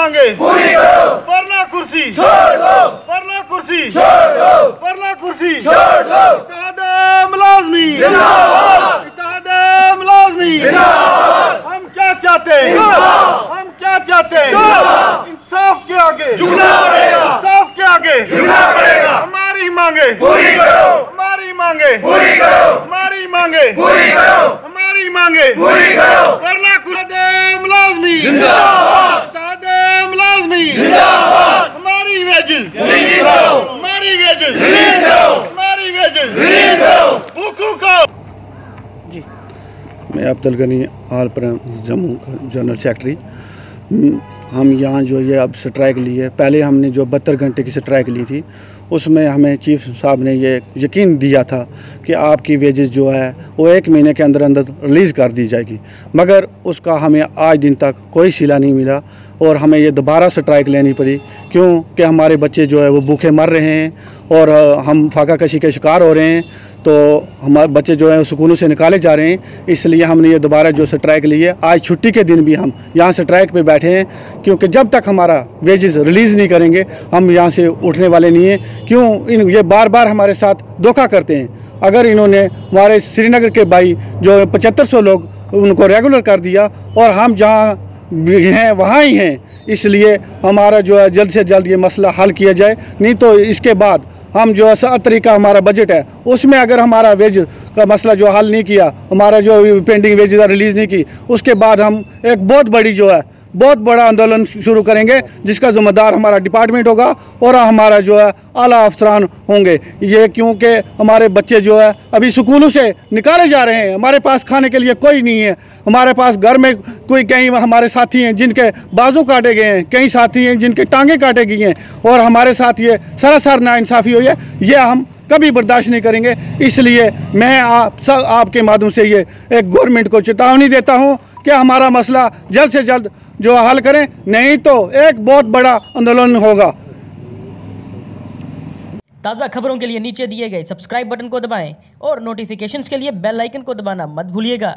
مانگے۔ پوری کرو۔ ورنہ کرسی۔ چھوڑ دو۔ ورنہ کرسی۔ چھوڑ دو۔ ورنہ کرسی۔ چھوڑ دو۔ اتحاد ملازمی زندہ آباد اتحاد ملازمی زندہ آباد ہم کیا چاہتے ہیں؟ انصاف ہم کیا چاہتے ہیں؟ انصاف انصاف کے آگے۔ جھکنا پڑے گا۔ انصاف کے آگے۔ جھکنا پڑے گا۔ ہماری مانگے۔ پوری کرو۔ ہماری مانگے۔ پوری کرو۔ ہماری مانگے۔ پوری کرو۔ ہماری مانگے۔ پوری کرو۔ ورنہ کرسی۔ زندہ آباد جی۔ میں عبد الغنی آل پرم جموں کا جنرل سیکٹری۔ ہم یہاں جو یہ اب سٹرائک لی ہے، پہلے ہم نے جو بہتر گھنٹے کی سٹرائک لی تھی، اس میں ہمیں چیف صاحب نے یہ یقین دیا تھا کہ آپ کی ویجز جو ہے، وہ ایک مہینے کے اندر اندر ریلیز کر دی جائے گی۔ مگر اس کا ہمیں آج دن تک کوئی سلا نہیں ملا اور ہمیں یہ دوبارہ سٹرائک لینی پڑی۔ کیوں کہ ہمارے بچے جو ہے، وہ بھوکے مر رہے ہیں اور ہم فاقہ کشی کے شکار ہو رہے ہیں۔ تو ہمارے بچے جو ہیں سکونوں سے نکالے جا رہے ہیں، اس لیے ہم نے یہ دوبارہ جو سٹرائک لی ہے، آج چھٹی کے دن بھی ہم یہاں سٹرائک پہ بیٹھے ہیں، کیونکہ جب تک ہمارا ویجز ریلیز نہیں کریں گے، ہم یہاں سے اٹھنے والے نہیں ہیں۔ کیوں؟ ان یہ بار بار ہمارے ساتھ دھوکہ کرتے ہیں۔ اگر انہوں نے ہمارے سری نگر کے بھائی جو پچہتر سو لوگ، ان کو ریگولر کر دیا اور ہم جہاں ہیں، وہاں ہی ہیں، اس لیے ہمارا جو ہے، جلد سے جلد یہ مسئلہ حل کیا جائے۔ نہیں تو اس کے بعد ہم جو سات تاریخ کا ہمارا بجٹ ہے، اس میں اگر ہمارا ویج کا مسئلہ جو حل نہیں کیا، ہمارا جو پینڈنگ ویج ریلیز نہیں کی، اس کے بعد ہم ایک بہت بڑی جو ہے بہت بڑا اندولن شروع کریں گے، جس کا ذمہ دار ہمارا ڈپارٹمنٹ ہوگا اور ہمارا جو ہے اعلیٰ افسران ہوں گے۔ یہ کیونکہ ہمارے بچے جو ہے ابھی سکولوں سے نکالے جا رہے ہیں۔ ہمارے پاس کھانے کے لیے کوئی نہیں ہے۔ ہمارے پاس گھر میں کوئی کہیں ہمارے ساتھی ہیں جن کے بازو کاٹے گئے ہیں کئی ساتھی ہیں جن کے ٹانگیں کاٹے گئی ہیں۔ اور ہمارے ساتھ یہ سراسر ناانصافی ہوئی ہے۔ یہ ہم کبھی برداشت نہیں کریں گے۔ اس لیے میں آپ سب آپ کے مادوں سے یہ ایک گورنمنٹ کو چتاونی دیتا ہوں کہ ہمارا مسئلہ جلد سے جلد جو حل کریں۔ نہیں تو ایک بہت بڑا اندولن ہوگا۔ تازہ خبروں کے لیے نیچے دیے گئے سبسکرائب بٹن کو دبائیں اور نوٹیفیکیشنز کے لیے بیل آئیکن کو دبانا مت بھولیے گا۔